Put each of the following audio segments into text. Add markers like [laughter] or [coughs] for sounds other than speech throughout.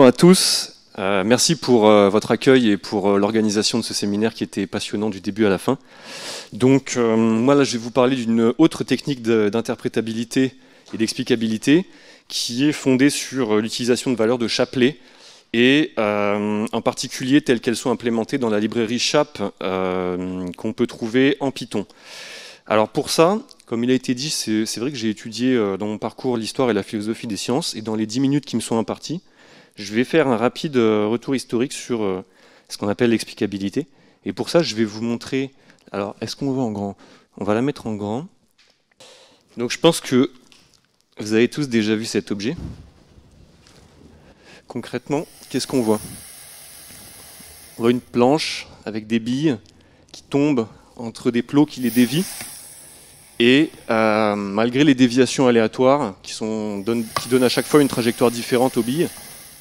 Euh, bonjour à tous. Euh, merci pour euh, votre accueil et pour l'organisation de ce séminaire qui était passionnant du début à la fin. Donc, moi, là, je vais vous parler d'une autre technique d'interprétabilité et d'explicabilité qui est fondée sur l'utilisation de valeurs de chapelet et en particulier telles qu'elles sont implémentées dans la librairie Chap qu'on peut trouver en Python. Alors pour ça, comme il a été dit, c'est vrai que j'ai étudié dans mon parcours l'histoire et la philosophie des sciences, et dans les dix minutes qui me sont imparties, je vais faire un rapide euh, retour historique sur euh, ce qu'on appelle l'explicabilité. Et pour ça, je vais vous montrer. Alors, est-ce qu'on voit en grand? On va la mettre en grand. Donc, je pense que vous avez tous déjà vu cet objet. Concrètement, qu'est-ce qu'on voit? On voit une planche avec des billes qui tombent entre des plots qui les dévient. Et euh, malgré les déviations aléatoires qui, donnent à chaque fois une trajectoire différente aux billes,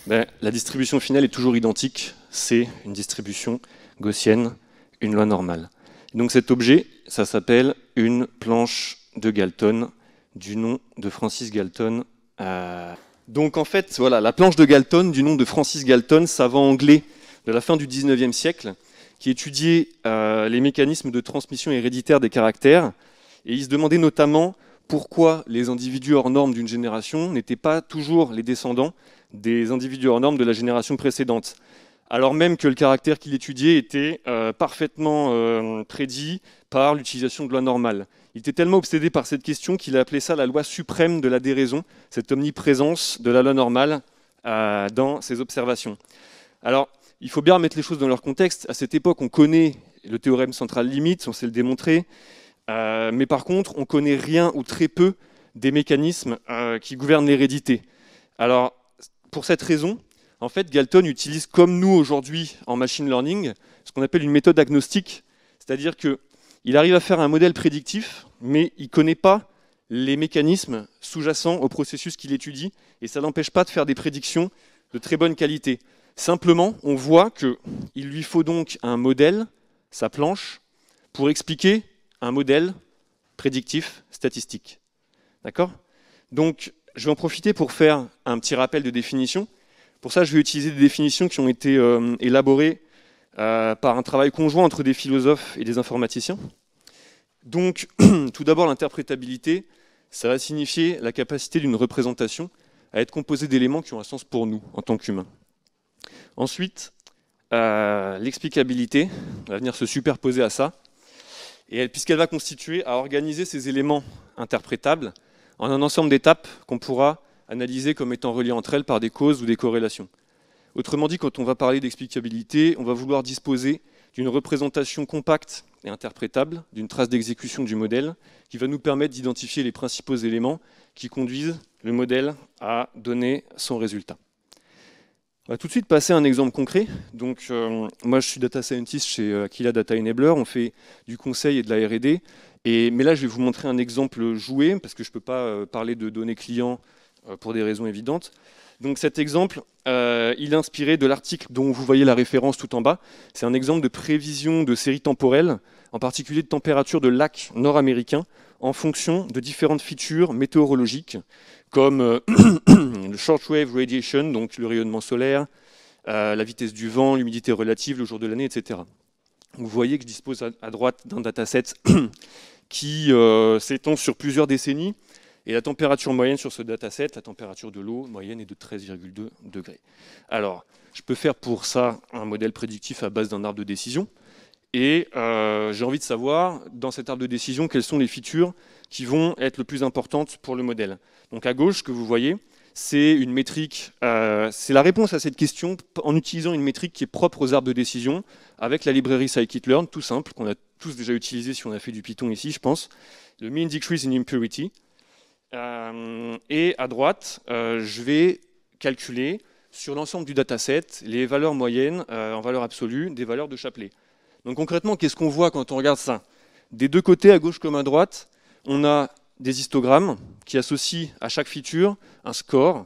ben, la distribution finale est toujours identique, c'est une distribution gaussienne, une loi normale. Donc cet objet, ça s'appelle une planche de Galton, du nom de Francis Galton. Euh, donc en fait, voilà, la planche de Galton, du nom de Francis Galton, savant anglais de la fin du 19e siècle, qui étudiait euh, les mécanismes de transmission héréditaire des caractères, et il se demandait notamment pourquoi les individus hors normes d'une génération n'étaient pas toujours les descendants des individus hors normes de la génération précédente. Alors même que le caractère qu'il étudiait était euh, parfaitement euh, prédit par l'utilisation de loi normale. Il était tellement obsédé par cette question qu'il a appelé ça la loi suprême de la déraison, cette omniprésence de la loi normale euh, dans ses observations. Alors, il faut bien remettre les choses dans leur contexte. À cette époque, on connaît le théorème central limite, on sait le démontrer, mais par contre, on connaît rien ou très peu des mécanismes qui gouvernent l'hérédité. Alors, pour cette raison, en fait, Galton utilise, comme nous aujourd'hui en machine learning, ce qu'on appelle une méthode agnostique, c'est-à-dire qu'il arrive à faire un modèle prédictif, mais il ne connaît pas les mécanismes sous-jacents au processus qu'il étudie, et ça n'empêche pas de faire des prédictions de très bonne qualité. Simplement, on voit qu'il lui faut donc un modèle, sa planche, pour expliquer un modèle prédictif statistique. D'accord? Donc, je vais en profiter pour faire un petit rappel de définition. Pour ça, je vais utiliser des définitions qui ont été euh, élaborées euh, par un travail conjoint entre des philosophes et des informaticiens. Donc, [clears throat] tout d'abord, l'interprétabilité, ça va signifier la capacité d'une représentation à être composée d'éléments qui ont un sens pour nous, en tant qu'humains. Ensuite, euh, l'explicabilité va venir se superposer à ça, et puisqu'elle va constituer à organiser ces éléments interprétables en un ensemble d'étapes qu'on pourra analyser comme étant reliées entre elles par des causes ou des corrélations. Autrement dit, quand on va parler d'explicabilité, on va vouloir disposer d'une représentation compacte et interprétable d'une trace d'exécution du modèle qui va nous permettre d'identifier les principaux éléments qui conduisent le modèle à donner son résultat. On va tout de suite passer à un exemple concret. Donc, euh, moi, je suis data scientist chez euh, Aquila Data Enabler. On fait du conseil et de la R&D mais là, je vais vous montrer un exemple joué, parce que je ne peux pas euh, parler de données clients euh, pour des raisons évidentes. Donc cet exemple, euh, il est inspiré de l'article dont vous voyez la référence tout en bas. C'est un exemple de prévision de séries temporelles, en particulier de température de lacs nord-américains, en fonction de différentes features météorologiques, comme [coughs] le shortwave radiation, donc le rayonnement solaire, la vitesse du vent, l'humidité relative, le jour de l'année, etc. Vous voyez que je dispose à droite d'un dataset [clears throat] qui euh, s'étend sur plusieurs décennies. Et la température moyenne sur ce dataset, la température de l'eau moyenne est de 13,2 degrés. Alors, je peux faire pour ça un modèle prédictif à base d'un arbre de décision. Et euh, j'ai envie de savoir, dans cet arbre de décision, quelles sont les features qui vont être le plus importantes pour le modèle. Donc à gauche, que vous voyez, c'est une métrique, euh, c'est la réponse à cette question en utilisant une métrique qui est propre aux arbres de décision avec la librairie scikit-learn, tout simple, qu'on a tous déjà utilisé si on a fait du Python ici, je pense, le mean decrease in impurity. Euh, et à droite, euh, je vais calculer sur l'ensemble du dataset les valeurs moyennes en valeur absolue des valeurs de Chapelet. Donc concrètement, qu'est-ce qu'on voit quand on regarde ça? Des deux côtés, à gauche comme à droite, on a des histogrammes qui associent à chaque feature un score.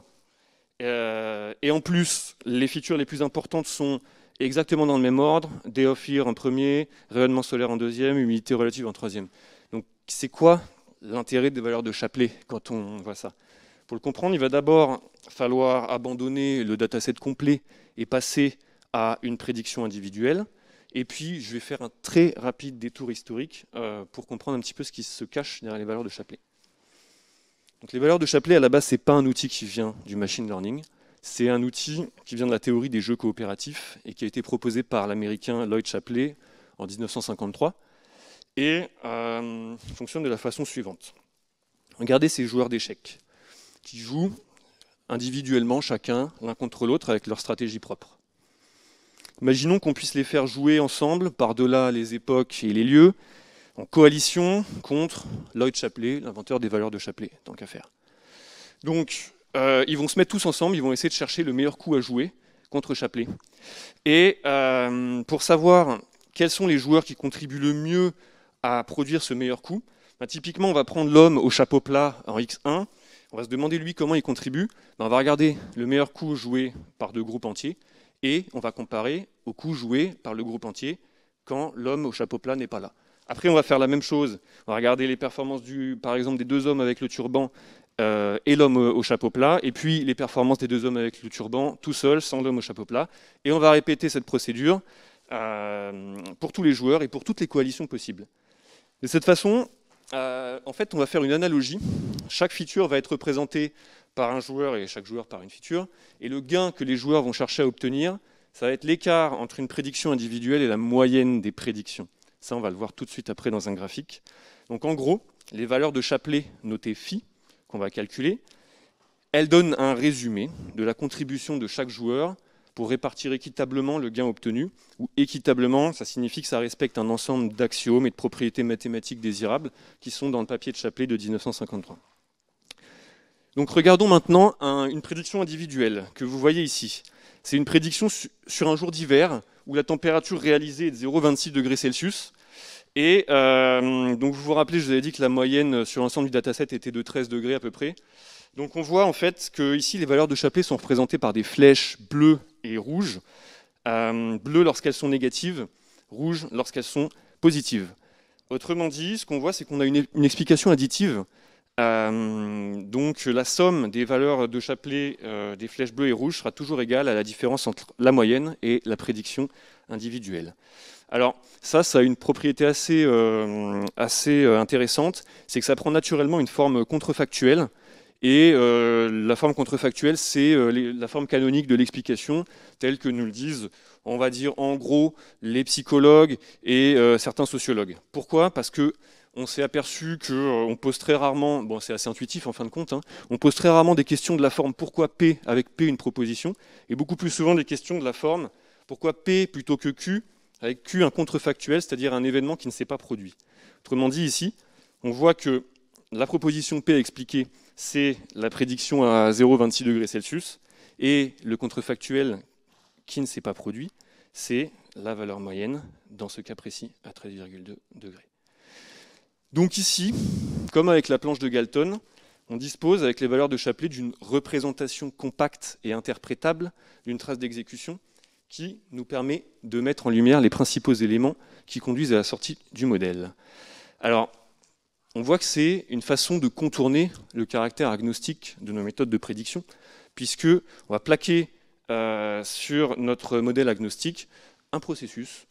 Euh, et en plus, les features les plus importantes sont exactement dans le même ordre. Day of en premier, rayonnement solaire en deuxième, humidité relative en troisième. Donc c'est quoi l'intérêt des valeurs de Chapelet quand on voit ça? Pour le comprendre, il va d'abord falloir abandonner le dataset complet et passer à une prédiction individuelle. Et puis, je vais faire un très rapide détour historique euh, pour comprendre un petit peu ce qui se cache derrière les valeurs de Chapelet. Donc, les valeurs de Chapelet, à la base, ce n'est pas un outil qui vient du machine learning. C'est un outil qui vient de la théorie des jeux coopératifs et qui a été proposé par l'américain Lloyd Chapelet en 1953 et euh, fonctionne de la façon suivante. Regardez ces joueurs d'échecs qui jouent individuellement chacun l'un contre l'autre avec leur stratégie propre. Imaginons qu'on puisse les faire jouer ensemble par-delà les époques et les lieux, en coalition contre Lloyd Chapelet, l'inventeur des valeurs de Chapelet, tant qu'à faire. Donc, euh, ils vont se mettre tous ensemble, ils vont essayer de chercher le meilleur coup à jouer contre Chapelet. Et euh, pour savoir quels sont les joueurs qui contribuent le mieux à produire ce meilleur coup, bah, typiquement, on va prendre l'homme au chapeau plat en X1, on va se demander lui comment il contribue. Ben, on va regarder le meilleur coup joué par deux groupes entiers et on va comparer au coup joué par le groupe entier quand l'homme au chapeau plat n'est pas là. Après, on va faire la même chose. On va regarder les performances, par exemple, des deux hommes avec le turban euh, et l'homme au, chapeau plat, et puis les performances des deux hommes avec le turban tout seul, sans l'homme au chapeau plat. Et on va répéter cette procédure euh, pour tous les joueurs et pour toutes les coalitions possibles. De cette façon, euh, en fait, on va faire une analogie. Chaque feature va être représentée par un joueur et chaque joueur par une feature. Et le gain que les joueurs vont chercher à obtenir, ça va être l'écart entre une prédiction individuelle et la moyenne des prédictions. Ça, on va le voir tout de suite après dans un graphique. Donc en gros, les valeurs de chapelet notées phi, qu'on va calculer, elles donnent un résumé de la contribution de chaque joueur pour répartir équitablement le gain obtenu, ou équitablement, ça signifie que ça respecte un ensemble d'axiomes et de propriétés mathématiques désirables qui sont dans le papier de Chapelet de 1953. Donc regardons maintenant une prédiction individuelle que vous voyez ici. C'est une prédiction sur un jour d'hiver où la température réalisée est de 0,26 degrés Celsius. Et euh, donc vous vous rappelez, je vous avais dit que la moyenne sur l'ensemble du dataset était de 13 degrés à peu près. Donc on voit en fait que ici les valeurs de Chapelet sont représentées par des flèches bleues et rouges. Euh, bleues lorsqu'elles sont négatives, rouges lorsqu'elles sont positives. Autrement dit, ce qu'on voit, c'est qu'on a une, explication additive. Euh, donc la somme des valeurs de Chapelet euh, des flèches bleues et rouges sera toujours égale à la différence entre la moyenne et la prédiction individuelle. Alors ça, ça a une propriété assez, assez intéressante, c'est que ça prend naturellement une forme contrefactuelle. Et euh, la forme contrefactuelle, c'est euh, la forme canonique de l'explication, telle que nous le disent, on va dire en gros, les psychologues et euh, certains sociologues. Pourquoi? Parce que on s'est aperçu qu'on pose très rarement, bon c'est assez intuitif en fin de compte, hein, on pose très rarement des questions de la forme pourquoi P avec P une proposition, et beaucoup plus souvent des questions de la forme pourquoi P plutôt que Q avec Q un contrefactuel, c'est-à-dire un événement qui ne s'est pas produit. Autrement dit ici, on voit que la proposition P expliquée c'est la prédiction à 0,26 degrés Celsius, et le contrefactuel qui ne s'est pas produit, c'est la valeur moyenne, dans ce cas précis, à 13,2 degrés. Donc ici, comme avec la planche de Galton, on dispose, avec les valeurs de Chapelet, d'une représentation compacte et interprétable d'une trace d'exécution qui nous permet de mettre en lumière les principaux éléments qui conduisent à la sortie du modèle. Alors, on voit que c'est une façon de contourner le caractère agnostique de nos méthodes de prédiction, puisque on va plaquer euh, sur notre modèle agnostique un processus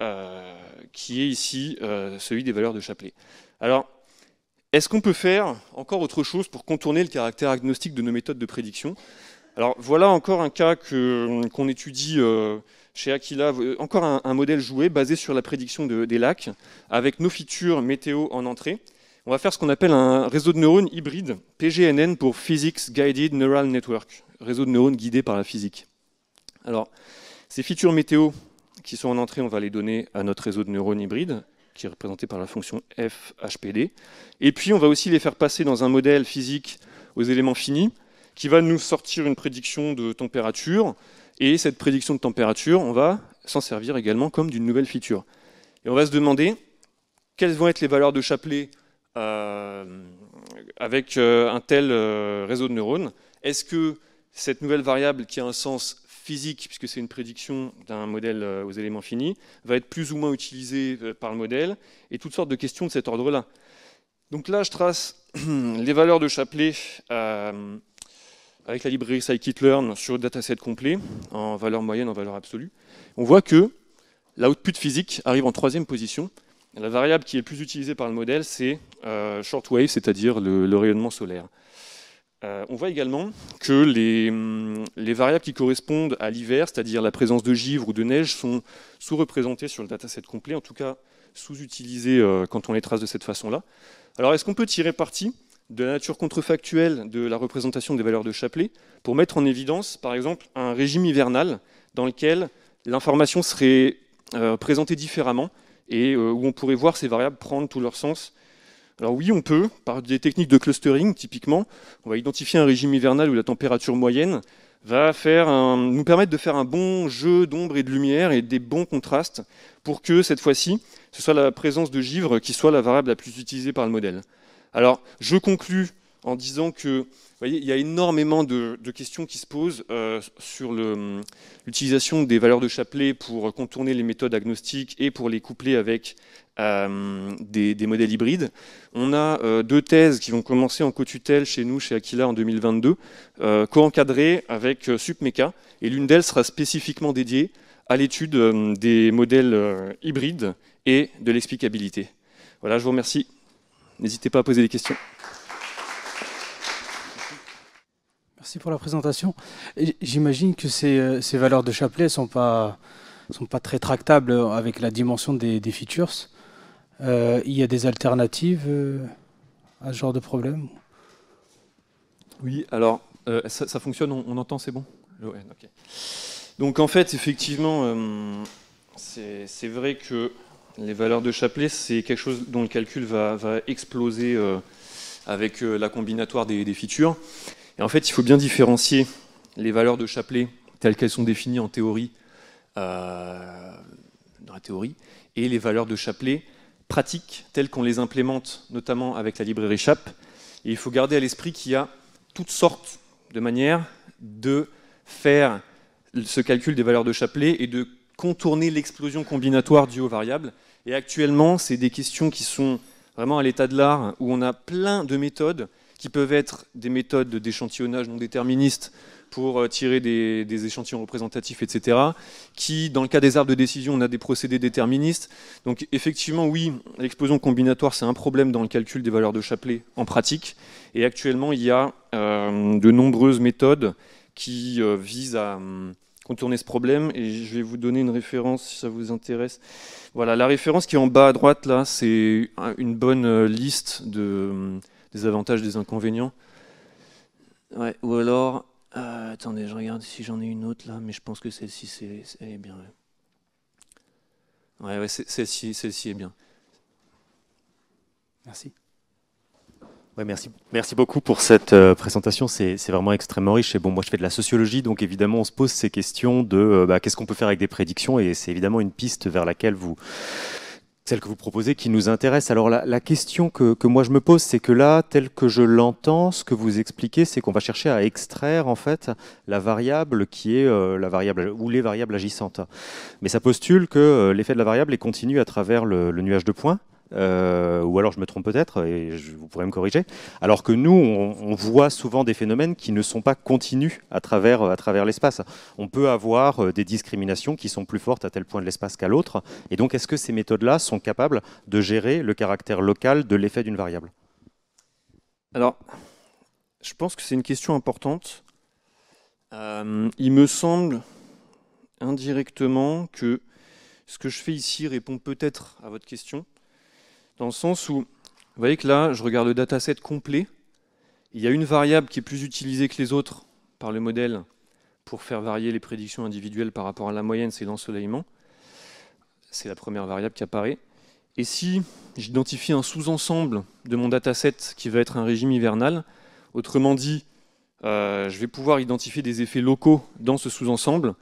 euh, qui est ici euh, celui des valeurs de Chapelet. Alors, est-ce qu'on peut faire encore autre chose pour contourner le caractère agnostique de nos méthodes de prédiction? Alors voilà encore un cas qu'on étudie chez Aquila, encore un, modèle joué basé sur la prédiction de, des lacs, avec nos features météo en entrée. On va faire ce qu'on appelle un réseau de neurones hybride, PGNN pour Physics Guided Neural Network, réseau de neurones guidé par la physique. Alors, ces features météo qui sont en entrée, on va les donner à notre réseau de neurones hybride, qui est représenté par la fonction FHPD. Et puis, on va aussi les faire passer dans un modèle physique aux éléments finis, qui va nous sortir une prédiction de température. Et cette prédiction de température, on va s'en servir également comme d'une nouvelle feature. Et on va se demander quelles vont être les valeurs de Chapelet euh, avec euh, un tel euh, réseau de neurones. Est-ce que cette nouvelle variable qui a un sens physique, puisque c'est une prédiction d'un modèle aux éléments finis, va être plus ou moins utilisée par le modèle, et toutes sortes de questions de cet ordre-là. Donc là, je trace [clears throat] les valeurs de chapelet euh, avec la librairie scikit-learn sur dataset complet, en valeur moyenne, en valeur absolue, on voit que l'output physique arrive en troisième position. La variable qui est plus utilisée par le modèle, c'est euh, shortwave, c'est-à-dire le, rayonnement solaire. Euh, on voit également que les, hum, les variables qui correspondent à l'hiver, c'est-à-dire la présence de givre ou de neige, sont sous-représentées sur le dataset complet, en tout cas sous-utilisées euh, quand on les trace de cette façon-là. Alors est-ce qu'on peut tirer parti de la nature contrefactuelle de la représentation des valeurs de Chapelet pour mettre en évidence, par exemple, un régime hivernal dans lequel l'information serait euh, présentée différemment et où on pourrait voir ces variables prendre tout leur sens alors oui, on peut, par des techniques de clustering, typiquement, on va identifier un régime hivernal où la température moyenne va nous permettre de faire un bon jeu d'ombre et de lumière et des bons contrastes pour que cette fois-ci, ce soit la présence de givre qui soit la variable la plus utilisée par le modèle. Alors, je conclus en disant que il y a énormément de, questions qui se posent euh, sur l'utilisation des valeurs de Chapelet pour contourner les méthodes agnostiques et pour les coupler avec euh, des, modèles hybrides. On a euh, deux thèses qui vont commencer en co-tutelle chez nous, chez Aquila, en 2022, co-encadrées avec SupMeca, et l'une d'elles sera spécifiquement dédiée à l'étude des modèles hybrides et de l'explicabilité. Voilà, je vous remercie. N'hésitez pas à poser des questions. Merci pour la présentation. J'imagine que ces, euh, valeurs de chapelet ne sont pas, sont pas très tractables avec la dimension des features. Euh, il y a des alternatives euh, à ce genre de problème Oui, alors ça, fonctionne, on, entend, c'est bon? Donc en fait, effectivement, c'est vrai que les valeurs de chapelet, c'est quelque chose dont le calcul va, exploser avec la combinatoire des, des features. Et en fait, il faut bien différencier les valeurs de Chapelet telles qu'elles sont définies en théorie, euh, dans la théorie, et les valeurs de Chapelet pratiques telles qu'on les implémente, notamment avec la librairie Chap. Et il faut garder à l'esprit qu'il y a toutes sortes de manières de faire ce calcul des valeurs de Chapelet et de contourner l'explosion combinatoire due aux variables. Et actuellement, c'est des questions qui sont vraiment à l'état de l'art, où on a plein de méthodes qui peuvent être des méthodes d'échantillonnage non déterministes pour euh, tirer des, échantillons représentatifs, etc. Qui, dans le cas des arbres de décision, on a des procédés déterministes. Donc effectivement, oui, l'explosion combinatoire, c'est un problème dans le calcul des valeurs de Chapelet en pratique. Et actuellement, il y a euh, de nombreuses méthodes qui euh, visent à hum, contourner ce problème. Et je vais vous donner une référence si ça vous intéresse. Voilà, la référence qui est en bas à droite, là, c'est une bonne liste de hum, des avantages, des inconvénients. Ouais, ou alors, euh, attendez, je regarde si j'en ai une autre là, mais je pense que celle-ci, c'est, elle est bien. Ouais, ouais, celle-ci, celle-ci est bien. Merci. Ouais, merci. merci beaucoup pour cette euh, présentation, c'est, vraiment extrêmement riche. Et bon, moi je fais de la sociologie, donc évidemment on se pose ces questions de euh, bah, qu'est-ce qu'on peut faire avec des prédictions, et c'est évidemment une piste vers laquelle vous, celle que vous proposez qui nous intéresse. Alors la, question que, moi je me pose, c'est que là, tel que je l'entends, ce que vous expliquez, c'est qu'on va chercher à extraire en fait la variable qui est euh, la variable ou les variables agissantes. Mais ça postule que euh, l'effet de la variable est continu à travers le nuage de points. Euh, ou alors je me trompe peut-être, et vous pourrez me corriger, alors que nous, on, voit souvent des phénomènes qui ne sont pas continus à travers, à travers l'espace. On peut avoir euh, des discriminations qui sont plus fortes à tel point de l'espace qu'à l'autre, et donc est-ce que ces méthodes-là sont capables de gérer le caractère local de l'effet d'une variable? Alors, je pense que c'est une question importante. Euh, il me semble indirectement que ce que je fais ici répond peut-être à votre question dans le sens où, vous voyez que là, je regarde le dataset complet, il y a une variable qui est plus utilisée que les autres par le modèle pour faire varier les prédictions individuelles par rapport à la moyenne, c'est l'ensoleillement. C'est la première variable qui apparaît. Et si j'identifie un sous-ensemble de mon dataset qui va être un régime hivernal, autrement dit, euh, je vais pouvoir identifier des effets locaux dans ce sous-ensemble,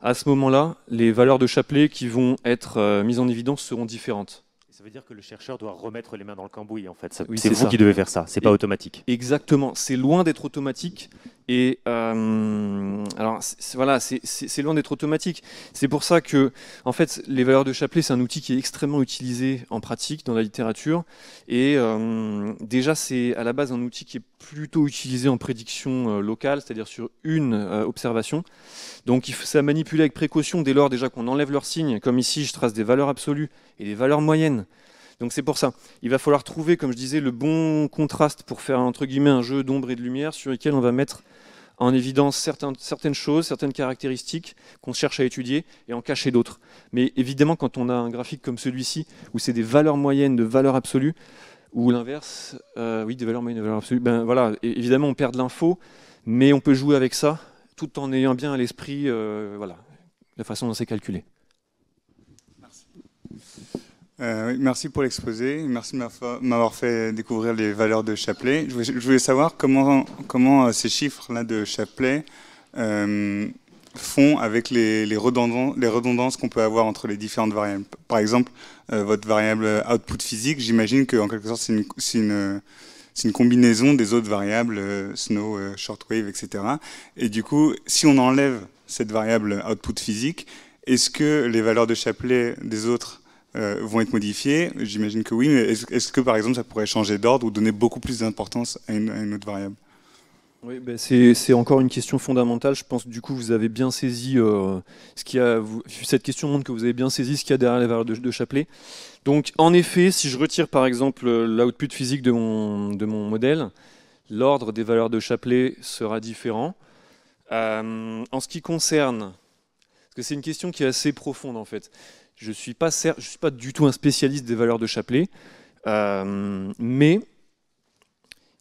à ce moment-là, les valeurs de Chapelet qui vont être euh, mises en évidence seront différentes. Ça veut dire que le chercheur doit remettre les mains dans le cambouis, en fait. c'est vous qui devez faire ça, c'est pas automatique. Exactement, c'est loin d'être automatique. Et euh, alors voilà, c'est loin d'être automatique. C'est pour ça que, en fait, les valeurs de chapelet, c'est un outil qui est extrêmement utilisé en pratique dans la littérature. Et euh, déjà, c'est à la base un outil qui est plutôt utilisé en prédiction euh, locale, c'est-à-dire sur une observation. Donc, ça manipuler avec précaution dès lors déjà qu'on enlève leurs signes. Comme ici, je trace des valeurs absolues et des valeurs moyennes. Donc c'est pour ça. Il va falloir trouver, comme je disais, le bon contraste pour faire entre guillemets un jeu d'ombre et de lumière sur lequel on va mettre en évidence certaines, choses, certaines caractéristiques qu'on cherche à étudier et en cacher d'autres. Mais évidemment, quand on a un graphique comme celui-ci, où c'est des valeurs moyennes de valeurs absolues, ou l'inverse, euh, oui, des valeurs moyennes de valeurs absolues, ben voilà, évidemment, on perd de l'info, mais on peut jouer avec ça tout en ayant bien à l'esprit euh, voilà, la façon dont c'est calculé. Euh, merci pour l'exposé. Merci de m'avoir fait découvrir les valeurs de Chapelet. Je voulais, savoir comment, euh, ces chiffres-là de Chapelet euh, font avec les, les, redondances qu'on peut avoir entre les différentes variables. Par exemple, votre variable output physique, j'imagine qu'en quelque sorte, c'est une, une, combinaison des autres variables, snow, shortwave, etc. Et du coup, si on enlève cette variable output physique, est-ce que les valeurs de Chapelet des autres euh, vont être modifiés J'imagine que oui, mais est-ce que par exemple ça pourrait changer d'ordre ou donner beaucoup plus d'importance à, une, autre variable? Oui, ben c'est encore une question fondamentale. Je pense du coup vous avez bien saisi euh, ce qu'il a. cette question montre que vous avez bien saisi ce qu'il y a derrière les valeurs de, Chapelet. Donc en effet, si je retire par exemple l'output physique de mon, de modèle, l'ordre des valeurs de Chapelet sera différent. Euh, en ce qui concerne, parce que c'est une question qui est assez profonde en fait. Je ne suis, pas, du tout un spécialiste des valeurs de Chapelet, euh, mais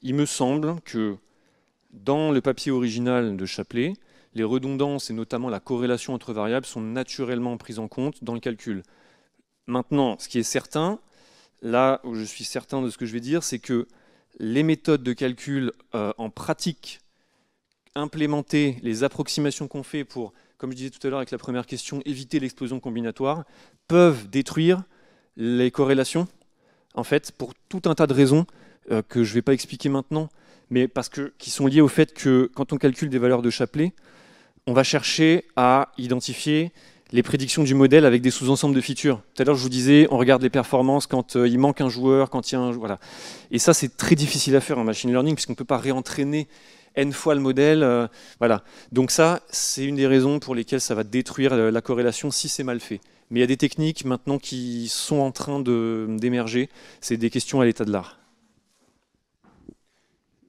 il me semble que dans le papier original de Chapelet, les redondances et notamment la corrélation entre variables sont naturellement prises en compte dans le calcul. Maintenant, ce qui est certain, là où je suis certain de ce que je vais dire, c'est que les méthodes de calcul euh, en pratique implémentées, les approximations qu'on fait pour comme je disais tout à l'heure avec la première question, éviter l'explosion combinatoire, peuvent détruire les corrélations, en fait, pour tout un tas de raisons euh, que je ne vais pas expliquer maintenant, mais parce que, qui sont liées au fait que quand on calcule des valeurs de Chapelet, on va chercher à identifier les prédictions du modèle avec des sous-ensembles de features. Tout à l'heure, je vous disais, on regarde les performances quand euh, il manque un joueur, quand il y a un... Voilà. Et ça, c'est très difficile à faire en machine learning, puisqu'on ne peut pas réentraîner n fois le modèle. Euh, voilà. Donc ça, c'est une des raisons pour lesquelles ça va détruire euh, la corrélation si c'est mal fait. Mais il y a des techniques maintenant qui sont en train d'émerger. C'est des questions à l'état de l'art.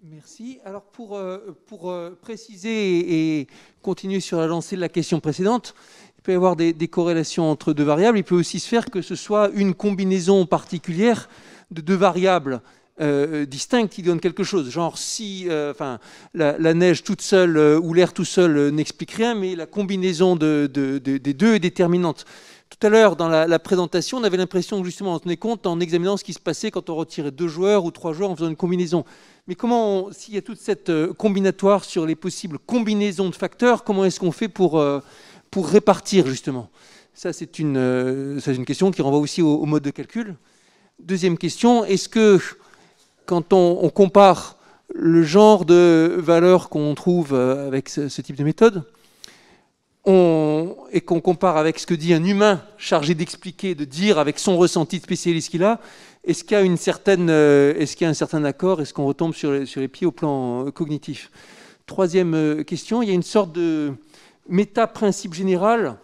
Merci. Alors pour, euh, préciser et continuer sur la lancée de la question précédente, il peut y avoir des, des, corrélations entre deux variables. Il peut aussi se faire que ce soit une combinaison particulière de deux variables euh, distincte qui donne quelque chose. Genre si euh, enfin, la, neige toute seule euh, ou l'air tout seul n'explique rien, mais la combinaison de, des deux est déterminante. Tout à l'heure, dans la, présentation, on avait l'impression que justement on tenait compte en examinant ce qui se passait quand on retirait deux joueurs ou trois joueurs en faisant une combinaison. Mais comment, s'il y a toute cette combinatoire sur les possibles combinaisons de facteurs, comment est-ce qu'on fait pour, pour répartir justement? Ça, c'est une, une question qui renvoie aussi au mode de calcul. Deuxième question, est-ce que quand on, compare le genre de valeurs qu'on trouve euh, avec ce, type de méthode, et qu'on compare avec ce que dit un humain chargé d'expliquer, de dire avec son ressenti de spécialiste qu'il a, est-ce qu'il y a, une certaine, euh, est-ce qu'il y a un certain accord Est-ce qu'on retombe sur les, sur les, pieds au plan euh, cognitif? Troisième question, il y a une sorte de méta-principe général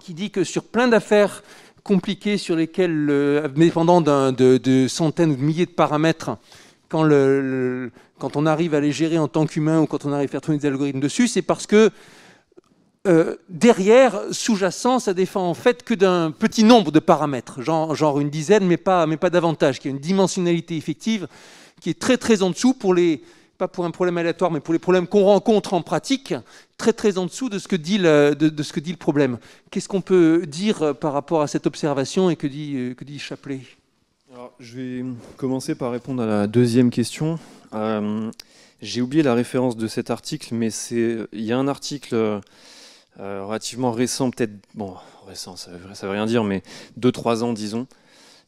qui dit que sur plein d'affaires compliquées sur lesquelles, euh, dépendant de, centaines ou de milliers de paramètres, quand, le, quand, on arrive à les gérer en tant qu'humain ou quand on arrive à faire tourner des algorithmes dessus, c'est parce que euh, derrière, sous-jacent, ça défend en fait que d'un petit nombre de paramètres, genre, genre, une dizaine, mais pas, mais pas davantage, qui a une dimensionnalité effective qui est très très en dessous pour les, pas pour un problème aléatoire, mais pour les problèmes qu'on rencontre en pratique, très très en dessous de ce que dit le, problème. Qu'est-ce qu'on peut dire euh, par rapport à cette observation et que dit, euh, que dit Chapelet? Je vais commencer par répondre à la deuxième question. Euh, j'ai oublié la référence de cet article, mais il y a un article relativement récent, peut-être, bon, récent, ça ne veut rien dire, mais 2-3 ans, disons,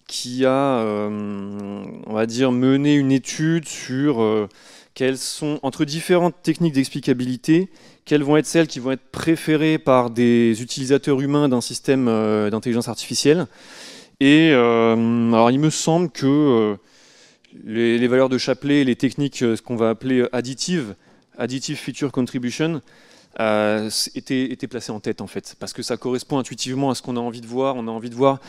qui a, on va dire, mené une étude sur quelles sont, entre différentes techniques d'explicabilité, quelles vont être celles qui vont être préférées par des utilisateurs humains d'un système d'intelligence artificielle. Et alors, il me semble que les, valeurs de Chapelet, les techniques, ce qu'on va appeler additives, additive feature contribution, euh, était, placé en tête en fait, parce que ça correspond intuitivement à ce qu'on a envie de voir. On a envie de voir,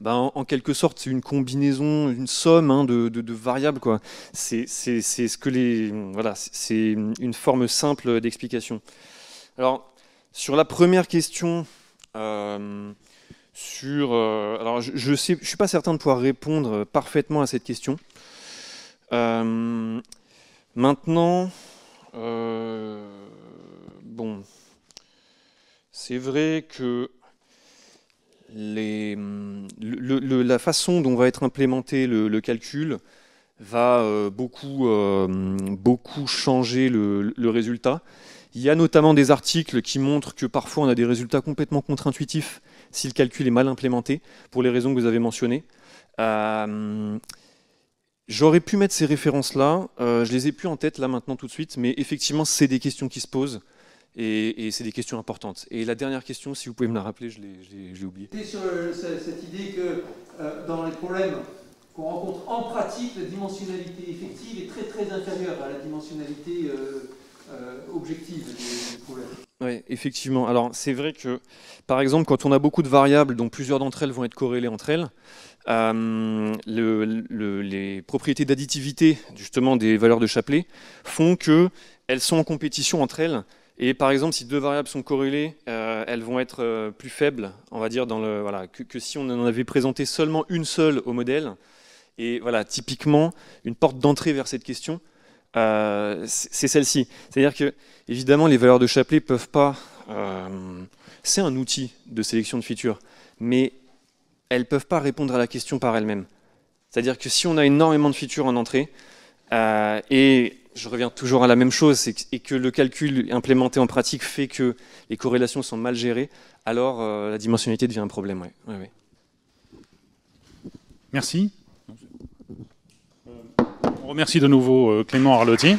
ben, en, quelque sorte, c'est une combinaison, une somme hein, de, variables. Quoi. C'est, ce que les, voilà, c'est une forme simple d'explication. Alors, sur la première question, euh, sur, euh, alors je, sais, je suis pas certain de pouvoir répondre parfaitement à cette question. maintenant. Bon, c'est vrai que la façon dont va être implémenté le, calcul va euh, beaucoup, euh, beaucoup changer le, résultat. Il y a notamment des articles qui montrent que parfois on a des résultats complètement contre-intuitifs si le calcul est mal implémenté, pour les raisons que vous avez mentionnées. Euh, j'aurais pu mettre ces références-là, je les ai plus en tête là maintenant tout de suite, mais effectivement c'est des questions qui se posent. Et, c'est des questions importantes. Et la dernière question, si vous pouvez me la rappeler, je l'ai oublié. Sur cette idée que euh, dans les problèmes qu'on rencontre en pratique, la dimensionnalité effective est très très inférieure à la dimensionnalité euh, euh, objective du, problème. Oui, effectivement. Alors c'est vrai que, par exemple, quand on a beaucoup de variables dont plusieurs d'entre elles vont être corrélées entre elles, les propriétés d'additivité justement des valeurs de Chapelet font qu'elles sont en compétition entre elles et par exemple, si deux variables sont corrélées, euh, elles vont être euh, plus faibles, on va dire, que, si on en avait présenté seulement une seule au modèle. Et voilà, typiquement, une porte d'entrée vers cette question, euh, c'est celle-ci. C'est-à-dire que, évidemment, les valeurs de Chapelet peuvent pas. c'est un outil de sélection de features, mais elles ne peuvent pas répondre à la question par elles-mêmes. C'est-à-dire que si on a énormément de features en entrée, et je reviens toujours à la même chose, et que le calcul implémenté en pratique fait que les corrélations sont mal gérées, alors euh, la dimensionnalité devient un problème. Merci. On remercie de nouveau euh, Clément Arlotti.